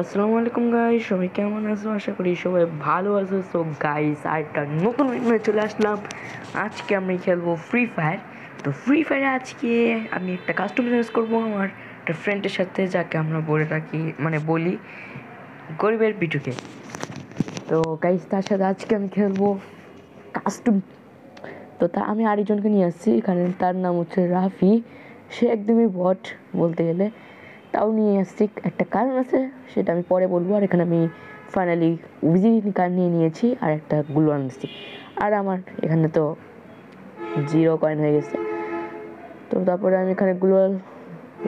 আসসালামু আলাইকুম গাইস সবাই কেমন আছো? আশা করি সবাই ভালো আছো। সো গাইস আর একটা নতুন ভিডিও চলে আসলাম। আজকে আমি খেলব ফ্রি ফায়ার তো ফ্রি ফায়ারে আজকে আমি একটা কাস্টমাইজ করব আমার একটা ফ্রেন্ডের সাথে, যাকে আমরা বলে রাখি মানে বলি গরিবের বিটুকে তো গাইস তার সাথে আজকে আমি খেলব কাস্টম তো তা আমি আরেকজনকে নিয়ে আসছি এখানে তার নাম হচ্ছে রাফি। সে একদমই বট বলতে গেলে। তাও নিয়ে আসছি একটা কারণ আছে, সেটা আমি পরে বলব। আর এখানে আমি ফাইনালি উইজিং কার্ড নিয়ে নিয়েছি, আর একটা গ্লু আনছি আর আমার এখানে তো জিরো কয়েন হয়ে গেছে। তো তারপরে আমি এখানে গ্লু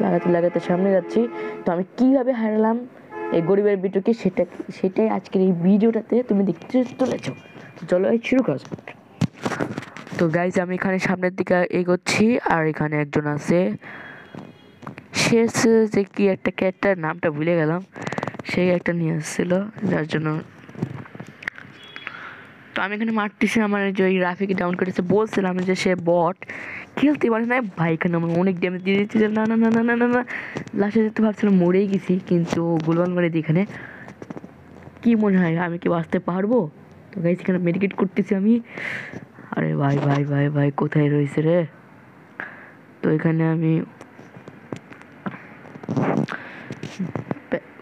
লাগাতে লাগাতে সামনে যাচ্ছি। তো আমি কীভাবে হারালাম এই গরিবের বিটুকে, সেটা সেটাই আজকের এই ভিডিওটাতে তুমি দেখতে চলেছ। চলো এই শুরু করা। তো গাইজ আমি এখানে সামনের দিকে এগোচ্ছি, আর এখানে একজন আছে শেষ যে কি একটা ক্যাটটার নামটা ভুলে গেলাম, সেই একটা নিয়ে আসছিল যার জন্য তো আমি এখানে মারতেছি, আমার যে ওই রাফিকে ডাউন করেছে, বলছিলাম যে সে বট খেলতে পারে না ভাই, এখানে আমার অনেক ড্যামেজ দিয়ে দিচ্ছি, যে না না না না না না না। লাস্টে যেতে ভাবছিলাম মরেই গেছি, কিন্তু গুলবান মারে দিই এখানে কি মনে হয়, আমি কি বাঁচতে পারব? তো গাইজ এখানে মেডিকেট করতেছি আমি। আরে ভাই ভাই ভাই ভাই, কোথায় রয়েছে রে? তো এখানে আমি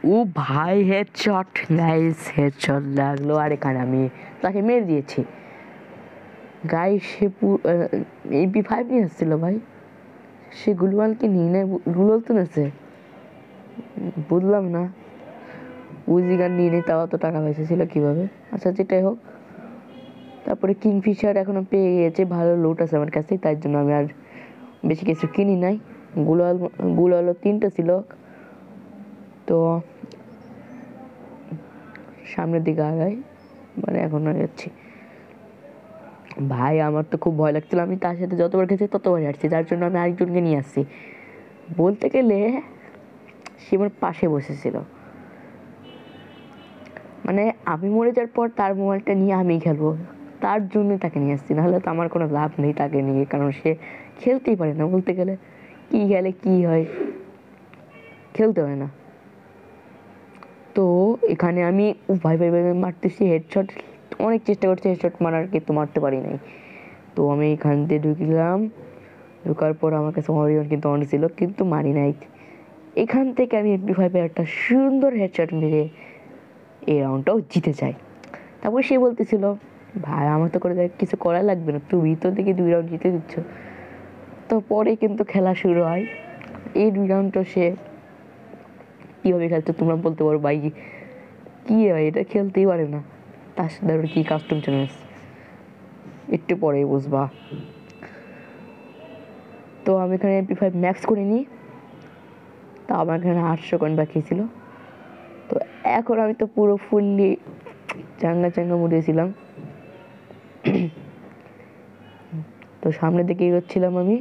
ও ভাই হেডশট গাইস হেডশট লাগল। আর এখানে আমি তাকে মেরে দিয়েছি। গাইস সে এমপি ফাইভ নিয়ে আসছিল ভাই। সে গুলওয়ালকে নিয়ে নেয়? গুলওয়াল তো নেছে। বুঝলাম না। উজি গান নিয়ে নেই তাও অত টাকা পয়সা ছিল কীভাবে? আচ্ছা যেটাই হোক। তারপরে কিংফিশার এখনও পেয়ে গিয়েছে, ভালো লোট আছে আমার কাছে, তাই জন্য আমি আর বেশি কিছু কিনি নাই। গুলাল গুলালো তিনটা ছিল। তো সামনের দিকে আগাই মানে এখন যাচ্ছি। ভাই, আমার তো খুব ভয় লাগছিল। আমি তার সাথে যতবার গেছি ততবার হাঁটছি। যার জন্য আমি আরেকজনকে নিয়ে আসছি। বলতে গেলে সে আমার পাশে বসেছিল। মানে আমি মরে যাওয়ার পর তার মোবাইলটা নিয়ে আমি খেলব। তার জন্য তাকে নিয়ে আসছি। নাহলে তো আমার কোনো লাভ নেই তাকে নিয়ে, কারণ সে খেলতেই পারে না। বলতে গেলে কী খেলে কী হয়, খেলতে হয় না। তো এখানে আমি ভাই ভাই ভাই মারতেছি হেডশট অনেক চেষ্টা করছি হেডশট মারার, কিন্তু মারতে পারি নাই। তো আমি এখান দিয়ে ঢুকলাম। ঢোকার পর আমার কাছে অরিয়ন কিন্তু অন ছিল, কিন্তু মারি নাই। এখান থেকে আমি এমপি ফাইভের একটা সুন্দর হেডশট মেরে এই রাউন্ডটাও জিতে যাই। তারপর সে বলতেছিল, ভাই, আমার তো করে কিছু করা লাগবে না। তুমি তো দেখি দুই রাউন্ড জিতে দিচ্ছ। তো পরে কিন্তু খেলা শুরু হয়। এই দুই রাউন্ডটা সে কীভাবে খেলছে তোমরা বলতে পারো, ভাই। কী ভাই এটা খেলতেই পারে না। তার সাথে কী কাস্টম চ্যালেঞ্জ একটু পরেই বুঝবা। তো আমি এখানে এমপি ফাইভ ম্যাক্স করে নিই। তা আমার এখানে আটশো কয়েন বাকি ছিল। তো এখন আমি তো পুরো ফুললি চাঙ্গা চাঙ্গা মুড়িয়েছিলাম তো সামনের দিকে এগোচ্ছিলাম আমি।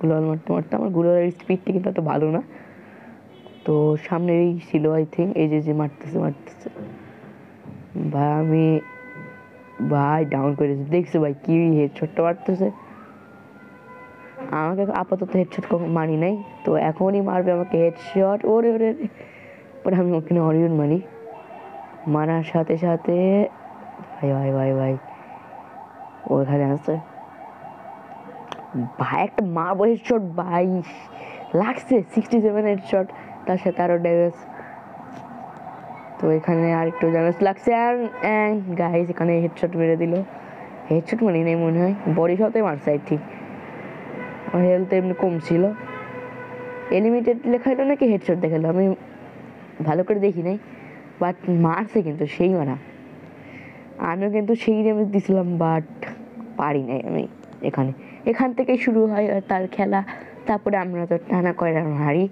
গুলাল মারতে মারতে। আমার গুলালের স্পিডটা কিন্তু এত ভালো না। তো সামনেই ছিল আই থিঙ্ক এই যে যে মারতেছে মারতেছে। ভাই, আমি, ভাই ডাউন করেছি দেখছ ভাই, কি হেডশটটা মারতেছে? আমাকে আপাতত হেডশট মানি নাই। তো এখনই মারবে আমাকে হেডশট ওরে ওরে। পরে আমি ওখানে অরিয়ন মারি মারার সাথে সাথে, ভাই ভাই ভাই ভাই ওখানে আছে ভাই, একটা মারবো হেডশট ভাই, লাগছে। সিক্সটি সেভেন হেডশট তার সাথে আরও ড্যামেজ তো এখানে আরেকটু ড্যামেজ লাগছে আর গাইস এখানে হেডশট মেরে দিল। হেডশট মানে নাই মনে হয় বডি শটে মারছে আই ঠিক। আমার হেলথ এমনি কম ছিল এলিমিটেড লেখা নাকি হেডশট দেখাল আমি ভালো করে দেখি নাই বাট মারছে কিন্তু, সেই মারা। আমিও কিন্তু সেই ড্যামেজ দিছিলাম বাট পারি নাই আমি এখানে। এখান থেকেই শুরু হয় আর তার খেলা। তারপরে আমরা তো টানা কয়রা হারি।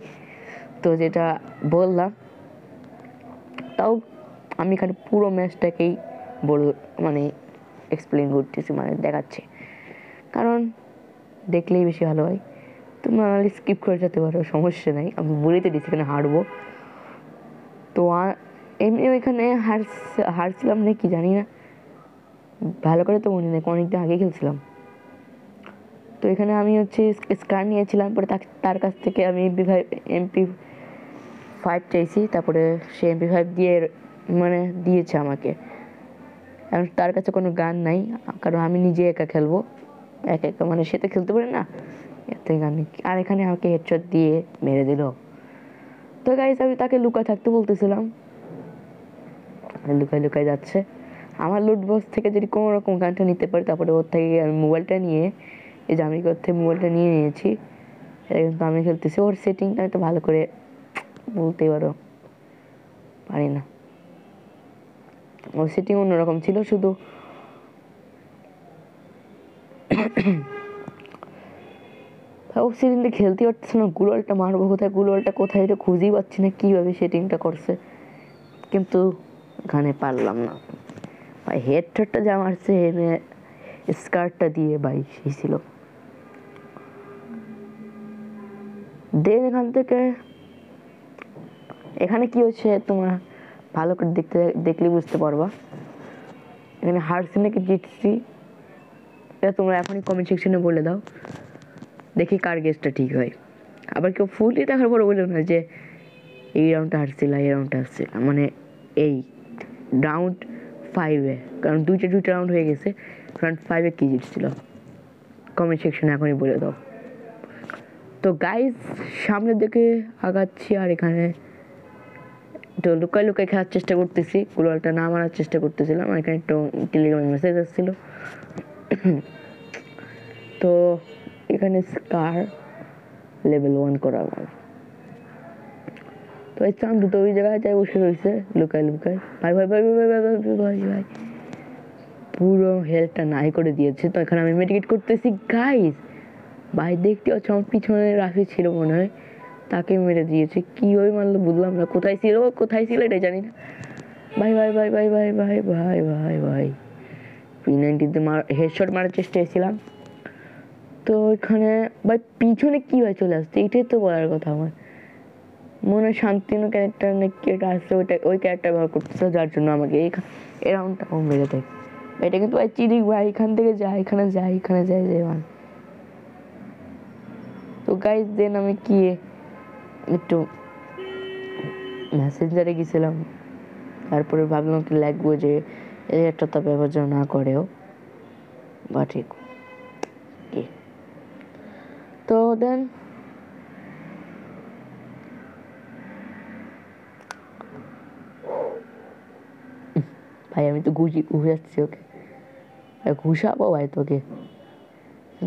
তো যেটা বললাম, তাও আমি এখানে পুরো ম্যাচটাকেই বল মানে এক্সপ্লেন করতেছি মানে দেখাচ্ছি। কারণ দেখলেই বেশি ভালো হয়। তোমরা নাহলে স্কিপ করে যেতে পারো, সমস্যা নাই। আমি বলেতে দিচ্ছি এখানে হারবো। তো এমনি ওইখানে হার, হারছিলাম নাকি জানি না। ভালো করে তো মনে নেই, অনেকদিন আগে খেলছিলাম। তো এখানে আমি হচ্ছে স্কার নিয়েছিলাম, পরে তার কাছ থেকে আমি এমপি ফাইভ এমপি ফাইভ চাইছি, তারপরে সে এমপি ফাইভ দিয়ে মানে দিয়েছে আমাকে। এখন তার কাছে কোনো গান নাই, কারণ আমি নিজে একা খেলব। একা একা মানে সে তো খেলতে পারে না। এতে গান। আর এখানে আমাকে হেডশট দিয়ে মেরে দিল। তো গাইস আমি তাকে লুকা থাকতে বলতেছিলাম। লুকায় লুকায় যাচ্ছে। আমার লুট বক্স থেকে যদি কোনো রকম গানটা নিতে পারি, তারপরে ওর থেকে আমি মোবাইলটা নিয়ে, এই যে আমি থেকে মোবাইলটা নিয়ে নিয়েছি, এটা কিন্তু আমি খেলতেছি। ওর সেটিংটা একটু ভালো করে বলতে পারো। পারি না। ওর সেটিং অন্যরকম ছিল, শুধু ও সেদিনটা খেলতে পারতেছে না গুলোলটা মারবো কোথায় গুলোলটা কোথায়, এটা খুঁজেই পাচ্ছি না কীভাবে সেটিংটা করছে। কিন্তু এখানে পারলাম না। ভাই হেডটা যা মারছে এনে স্কার্টটা দিয়ে ভাই, সেই ছিল। দেন এখান থেকে এখানে কি হচ্ছে তোমার ভালো করে দেখতে দেখলে বুঝতে পারবা। এখানে হারছি নাকি জিতছি। এটা তোমরা এখনই কমেন্ট সেকশনে বলে দাও। দেখি কার গেসটা ঠিক হয়। আবার কেউ ফুলই দেখার পরে বলল না যে, এই রাউন্ডটা হারছিলাম এই রাউন্ডটা হারছিলাম মানে এই রাউন্ড ফাইভে কারণ দুইটা দুইটা রাউন্ড হয়ে গেছে। রাউন্ড ফাইভে কী জিতছিল? কমেন্ট সেকশনে এখনই বলে দাও। তো গাইজ সামনের দিকে আগাচ্ছি আর এখানে একটু লুকায় লুকায় খেলার চেষ্টা করতেছি কুলালটা না মারার চেষ্টা করতেছিলাম এখানে একটু টেলিগ্রামে মেসেজ আসছিল। তো এখানে স্কার লেভেল ওয়ান করা আমার তো এই চাঁদ দুটো ওই জায়গায় যাই বসে রয়েছে, লুকায় ভাই ভাই ভাই ভাই ভাই ভাই ভাই ভাই ভাই পুরো হেলথটা নাই করে দিয়েছে। তো এখানে আমি মেডিকেট করতেছি গাইস ভাই, দেখতে পাচ্ছ আমার পিছনে রাফি ছিল মনে হয়। তাকে মেরে দিয়েছে। কীভাবে মারলো বুঝলাম না। কোথায় ছিল? কোথায় ছিল এটা জানি না। ভাই ভাই ভাই ভাই ভাই ভাই ভাই ভাই ভাই। পি নাইনটিতে মার হেডশট মারার চেষ্টা এসেছিলাম তো ওইখানে ভাই, পিছনে কীভাবে চলে আসছে? এটাই তো বলার কথা আমার। মনে হয় শান্তিনু ক্যারেক্টার নাকি এটা আসছে, ওইটা ওই ক্যারেক্টার ব্যবহার করতেছে, যার জন্য আমাকে এই এই রাউন্ডটা কম বেড়ে দেয়। এটা কিন্তু ভাই চিরিক, ভাই, এখান থেকে যাই এখানে যাই এখানে যাই মানে। তো গাইজ দেন আমি কি মেসেঞ্জারে গেছিলাম। তারপরে ভাবলাম কি লাগবো যে, এই একটা তো ব্যবহার যেন না করেও। বা ঠিক। তো দেন ভাই আমি তো ঘুষি ঘুষাচ্ছি ওকে। ঘুষাবো ভাই তোকে।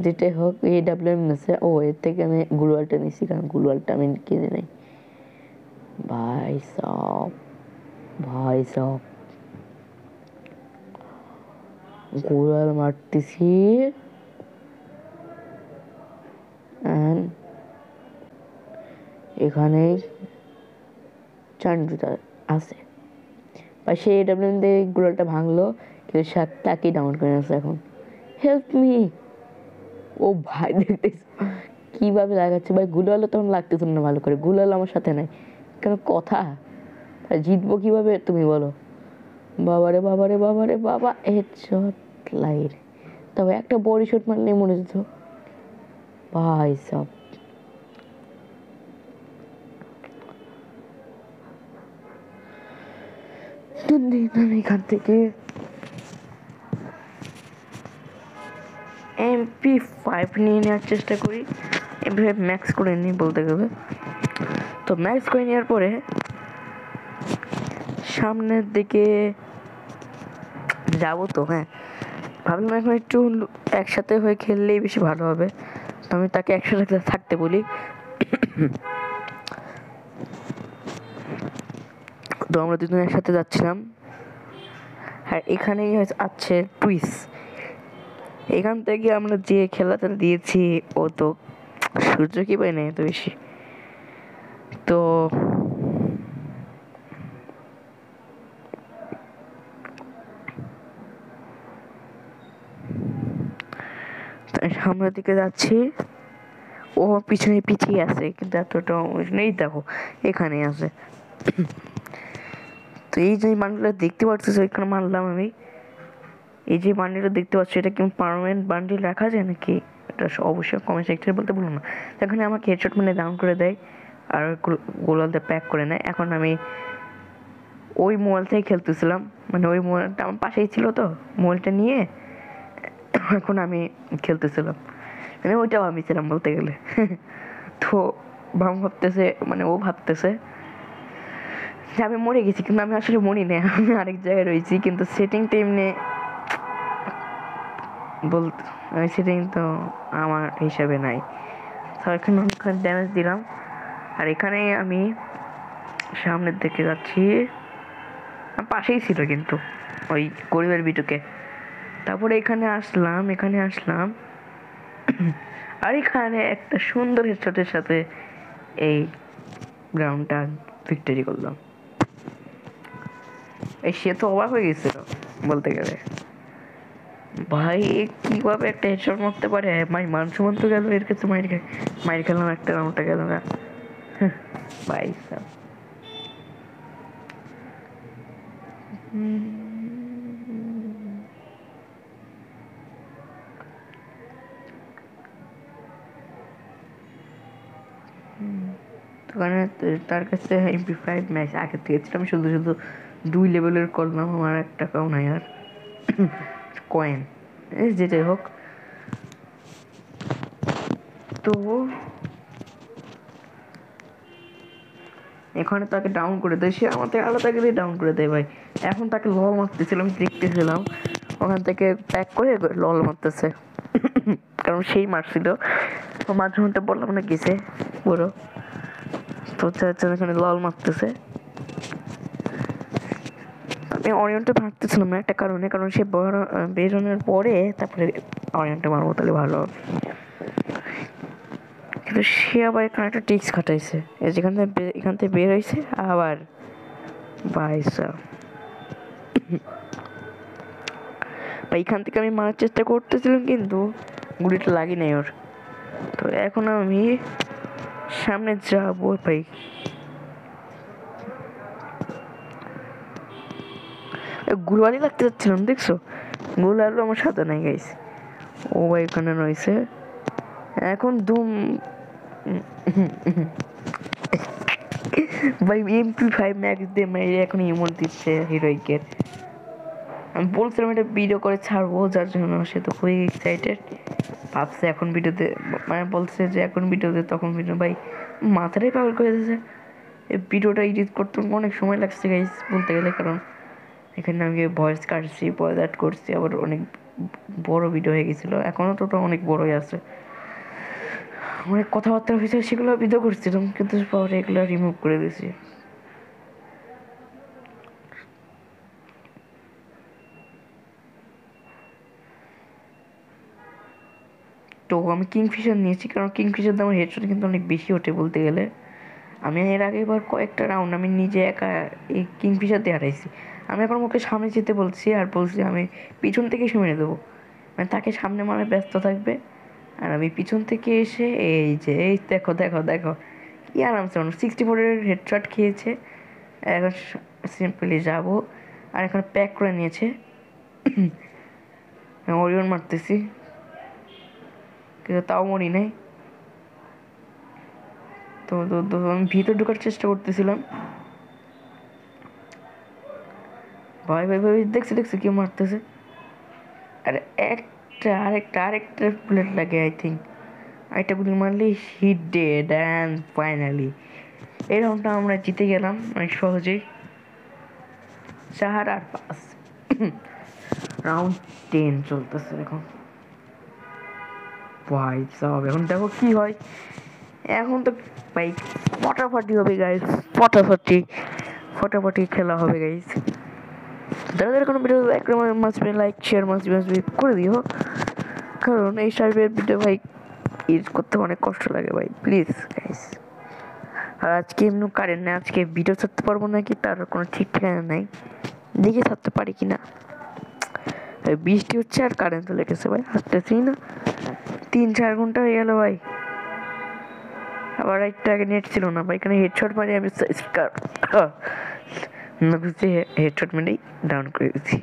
যেটাই হোক এ ডাব্লিউ নিচ্ছে ও, এর থেকে আমি গুলওয়ালটা নিচ্ছি কারণ গুলওয়ালটা আমি কিনে নেই। ভাই সব ভাই সব। গুলওয়াল মারতেছি। এখানে চান্ডুটা আছে। বা সে ডাব্লিউ দিয়ে গুলোটা ভাঙলো, কিন্তু সাতটাকে ডাউন করে আছে এখন। হেল্প মি ও ভাই, দেখতেছ? কীভাবে লাগাচ্ছে? ভাই গুলালো তখন লাগতেছিল না ভালো করে। গুলালো আমার সাথে নাই। কেন কথা? জিতবো কীভাবে? তুমি বলো। বাবারে বাবারে বাবারে, বাবা, হেডশট লাইট। তবে একটা বডি শট মারলেই মনে যেত। ভাই, সব। তো দিন আমি এখান থেকে এমপি ফাইভ নিয়ে নেওয়ার চেষ্টা করি। ফাইভ ম্যাক্স করে নিই বলতে গেলে। তো ম্যাক্স করে নেওয়ার পরে সামনের দিকে যাব তো হ্যাঁ। ভাবলাম এখন একটু একসাথে হয়ে খেললেই বেশি ভালো হবে। তো আমি তাকে একসাথে থাকতে বলি। তো আমরা দুজন একসাথে যাচ্ছিলাম। আর এখানেই আছে টুইস এখান থেকে আমরা যে খেলাটা দিয়েছি, ও তো সূর্য কি পাই না এত বেশি? তো সামনের দিকে যাচ্ছি। ও পিছনে পিছিয়ে আছে, কিন্তু এতটা নেই, দেখো, এখানে আছে। তো এই যে বান্ডেলটা দেখতে পাচ্ছিস এখানে মানলাম আমি। এই যে বান্ডিলটা দেখতে পাচ্ছ, এটা কি পার্মানেন্ট বান্ডিল রাখা যায় নাকি? এটা অবশ্যই কমেন্ট সেকশনে বলতে বলুন না। এখানে আমাকে হেডশট মানে ডাউন করে দেয় আর গোলালতে প্যাক করে নেয়। এখন আমি ওই মোবাইল থেকে খেলতেছিলাম। মানে ওই মোবাইলটা আমার পাশেই ছিল তো মোবাইলটা নিয়ে এখন আমি খেলতেছিলাম। মানে ওইটাও আমি ছিলাম বলতে গেলে। তো বাম ভাবতেছে মানে ও ভাবতেছে যে আমি মরে গেছি, কিন্তু আমি আসলে মরি না আমি আরেক জায়গায় রয়েছি, কিন্তু সেটিংটা এমনি বল সেটিং তো আমার হিসাবে নাই। তো এখানে অনেকখানি ড্যামেজ দিলাম। আর এখানে আমি সামনের দিকে যাচ্ছি। পাশেই ছিল কিন্তু, ওই গরিবের বিটুকে। তারপরে এখানে আসলাম এখানে আসলাম। আর এখানে একটা সুন্দর হেডশটের সাথে এই গ্রাউন্ডটা ভিক্টরি করলাম। এই সে তো অবাক হয়ে গেছিল বলতে গেলে। ভাই কীভাবে একটা হেডশট মারতে পারে? মাই মান সমান গেল, এর কাছে মাইর খাই মাইর খেলাম, একটা রাউন্ডটা গেল না। ভাই, সাব। ওখানে তার কাছে এমপি ফাইভ ম্যাচ আগে থেকে ছিলাম, শুধু শুধু দুই লেভেলের করলাম আমার একটা টাকাও নাই আর। কয়েন। যেটাই হোক। তো এখানে তাকে ডাউন করে দেয়। সে আমাকে আলাদা করে ডাউন করে দেয় ভাই। এখন তাকে লল মারতেছিলাম দেখতেছিলাম। ওখান থেকে প্যাক করে লল মারতেছে। কারণ সেই মারছিল। মাঝে মধ্যে বললাম না কিসে পুরো তো চাচা এখানে লল মারতেছে। অরিয়নটা ভাবতেছিলাম না একটা কারণে, কারণ সে বেরোনোর পরে তারপরে অরিয়নটা মারবো তাহলে ভালো কিন্তু সে আবার এখানে একটা টিক্স খাটাইছে। যেখান থেকে এখান থেকে বের হয়েছে আবার বাইসা। বা এখান থেকে আমি মারার চেষ্টা করতেছিলাম কিন্তু গুলিটা লাগি নাই ওর। তো এখন আমি সামনে যাব ভাই। গুলওয়ালি লাগতে যাচ্ছিলাম, দেখছ? গুলালু আমার সাথে নাই গাইস ও ভাই, এখানে রয়েছে। এখন দুম ভাই এমপি ফাইভ ম্যাক্স দিয়ে মেরে এখন ইমোট দিচ্ছে হিরোইকের আমি বলছিলাম এটা ভিডিও করে ছাড়বো, যার জন্য সে তো খুবই এক্সাইটেড ভাবছে এখন ভিডিওতে মানে বলছে যে এখন ভিডিওতে তখন ভিডিও ভাই, মাথাটাই পাগল করে দিয়েছে। এই ভিডিওটা এডিট করতে অনেক সময় লাগছে গাইস বলতে গেলে, কারণ এখানে আমি ভয়েস কাটছি ভয়েস অ্যাড করছি, আবার অনেক বড় ভিডিও হয়ে গেছিল। এখনও তো অনেক বড়ই আছে। অনেক কথাবার্তা হয়েছে, সেগুলো ভিডিও করছিলাম, কিন্তু পরে এগুলো রিমুভ করে দিয়েছি। তো আমি কিংফিশার নিয়েছি, কারণ কিংফিশার দামের হেডশট কিন্তু অনেক বেশি ওঠে বলতে গেলে। আমি এর আগে এবার কয়েকটা রাউন্ড আমি নিজে একা এই কিংফিশার দিয়ে হারাইছি। আমি এখন ওকে সামনে যেতে বলছি আর বলছি আমি পিছন থেকে এসে মেরে দেবো। মানে তাকে সামনে মারা ব্যস্ত থাকবে। আর আমি পিছন থেকে এসে এই যে, এই দেখো দেখো দেখো। কি আরামসে মানুষ। সিক্সটি ফোরের হেডশট খেয়েছে। এখন সিম্পলি যাব। আর এখন প্যাক করে নিয়েছে। ওরিয়ন মারতেছি। কিন্তু তাও মরি নাই। তো আমি ভিতর ঢোকার চেষ্টা করতেছিলাম। ভাই ভাই ভাই দেখছি দেখছি কেউ মারতেছে। আর একটা, আরেকটা আরেকটা বুলেট লাগে আই থিঙ্ক আরেকটা গুলি মারলে হিট ডেড অ্যান্ড ফাইনালি এই রাউন্ডটা আমরা জিতে গেলাম অনেক সহজেই। চার আর পাঁচ রাউন্ড টেন চলতেছে এখন ভাই সব, এখন দেখো কি হয়। এখন তো ভাই ফটাফটি হবে গাইস ফটাফটি ফটাফটি খেলা হবে গাইস যারা যারা কোনো video like must be like share must be must be করে দিও। কারণ এই টাইপের ভিডিও ভাই ইউজ করতে অনেক কষ্ট লাগে ভাই প্লিজ গাইস আর আজকে এমনি কারেন্ট নেই, আজকে ভিডিও ছাড়তে পারব নাকি তার কোনো ঠিক ঠিকানা নাই। দেখে ছাড়তে পারি কি না বৃষ্টি হচ্ছে আর কারেন্ট চলে গেছে ভাই, আসতেছি না। তিন, চার ঘণ্টা হয়ে গেল ভাই। আবার একটা আগে নেট ছিল না ভাই, এখানে হেডশট মারি, আমি স্পিকার। বুঝছি হেডশট মেরেই ডাউন করে দিচ্ছি।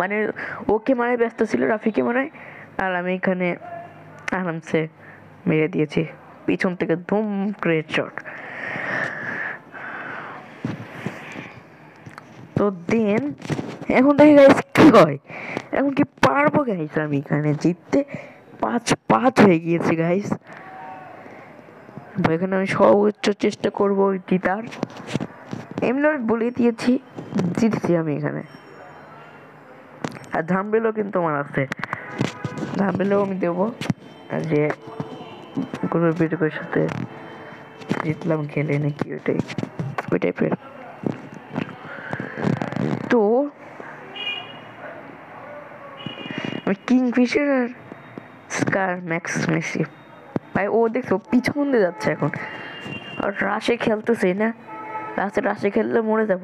মানে ওকে মানে ব্যস্ত ছিল, রাফিকে মানে আর আমি এখানে আরামসে মেরে দিয়েছি। পিছন থেকে ধুম গ্রেট শট তো দেন এখন দেখি গাইস কি হয়। এখন কি পারব গাইস আমি এখানে জিততে? পাঁচ পাঁচ হয়ে গিয়েছে গাইস এখানে আমি সর্বোচ্চ চেষ্টা করব জিতার এমনি আমি বলে দিয়েছি, জিতছি আমি এখানে। আর ধামবেলও কিন্তু আমার আছে। ধামবেলও আমি দেবো যে কোনো বিটকের সাথে জিতলাম খেলে নাকি ওইটাই, ওই টাইপের তো, আমি কিংফিশার আর স্কার ম্যাক্স মেসি। ভাই, ও দেখছ, পিছন দিয়ে যাচ্ছে এখন। আর রাশে খেলতেছে না। রাশে রাশে খেললে মরে যাব।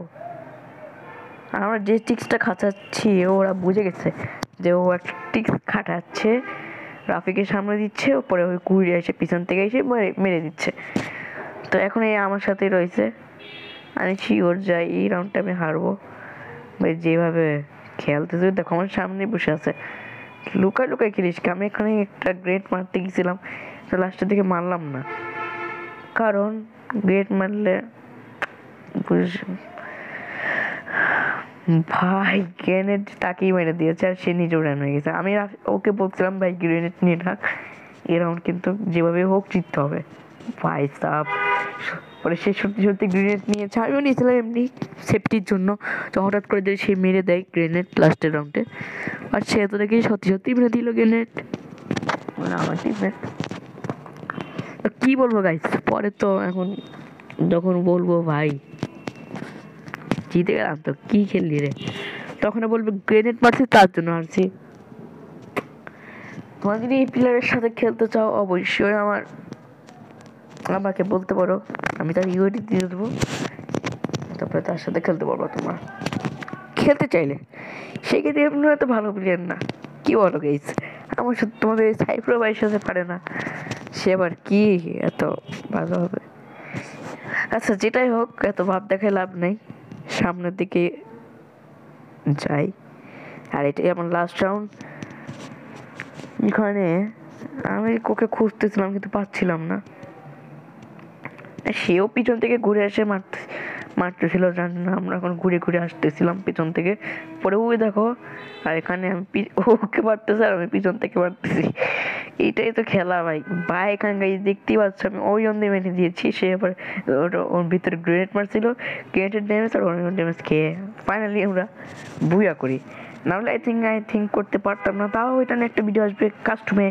আর আমরা যে টিক্সটা খাটাচ্ছি ওরা বুঝে গেছে যে ও একটা টিক্স খাটাচ্ছে, রাফিকে সামনে দিচ্ছে, ওপরে ওই কুড়ি এসে পিছন থেকে এসে মেরে দিচ্ছে। তো এখন এই আমার সাথেই রয়েছে। আমি শিওর যাই, এই রাউন্ডটা আমি হারবো। ভাই, যেভাবে খেলতেছে, দেখো আমার সামনে বসে আছে। লুকায় লুকায় খেলিস? আমি এখানে একটা গ্রেট মারতে গেছিলাম, তো লাস্টের দিকে মারলাম না। কারণ গ্রেট মারলে ভাই, গ্রেনেড তাকেই মেরে দিয়েছে আর সে নিজেও র্যান হয়ে গেছে। আমি ওকে বলছিলাম, ভাই, গ্রেনেড নিয়ে থাক এই রাউন্ড কিন্তু যেভাবে হোক জিততে হবে। ভাই সাপ পরে সে সত্যি সত্যি গ্রেনেড নিয়েছে। আমিও নিয়েছিলাম এমনি সেফটির জন্য। তো হঠাৎ করে যদি সে মেরে দেয় গ্রেনেড লাস্টের রাউন্ডে আর সে তো দেখি সত্যি সত্যি মেরে দিল গ্রেনেড। মানে আমার টিমমেট কী বলব গাইস পরে তো এখন যখন বলব, ভাই জিতে গেলাম তো, কি খেললি রে? তখন বলবে গ্রেনেড মারছি, তার জন্য হারছি। তোমরা যদি এই প্লেয়ারের সাথে খেলতে চাও, অবশ্যই আমার, আমাকে বলতে পারো। আমি তার ইউআইডি দিয়ে দেবো। তারপরে তার সাথে খেলতে পারব তোমরা। খেলতে চাইলে। সেক্ষেত্রে আপনারা এত ভালো প্লেয়ার না? কি বলো গেছ আমার সাথে, তোমাদের সাইফ্রো ভাইয়ের সাথে পারে না। সে আবার কি এত ভালো হবে? আচ্ছা যেটাই হোক, এত ভাব দেখায় লাভ নেই। সামনের দিকে যাই। আর এটাই আমার লাস্ট রাউন্ড এখানে আমি ওকে খুঁজতেছিলাম কিন্তু পাচ্ছিলাম না। সেও পিছন থেকে ঘুরে এসে মারতে, মারতেছিল, জানি না, আমরা এখন ঘুরে ঘুরে আসতেছিলাম পিছন থেকে। পরে ওই দেখো, আর এখানে আমি ওকে মারতেছে আর আমি পিছন থেকে মারতেছি। এইটাই তো খেলা ভাই। ভাই, এখানে গাই দেখতেই পাচ্ছ, আমি ওই অন্ধে মেরে দিয়েছি, সে এবার ওটা ওর ভিতরে গ্রেনেড মারছিল গ্রেনেডের ড্যামেজ আর অন্য ড্যামেজ খেয়ে ফাইনালি আমরা বুয়া করি। নাহলে আই থিঙ্ক আই থিঙ্ক করতে পারতাম না। তাও এটা নিয়ে একটা ভিডিও আসবে কাস্টমে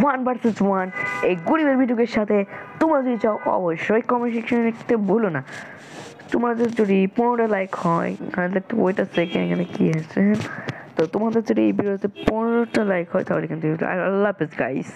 ওয়ান ভার্সেস ওয়ান এই গরিবের ভিডিওর সাথে তোমরা যদি চাও, অবশ্যই কমেন্ট সেকশনে লিখতে ভুলো না। তোমাদের যদি পনেরোটা লাইক হয় এখানে দেখতে ওইটা সেকেন্ড এখানে কী আছে? তো তোমাদের যদি এই ভিডিওতে পনেরোটা লাইক হয় তাহলে কিন্তু আল্লাহ হাফেজ গাইস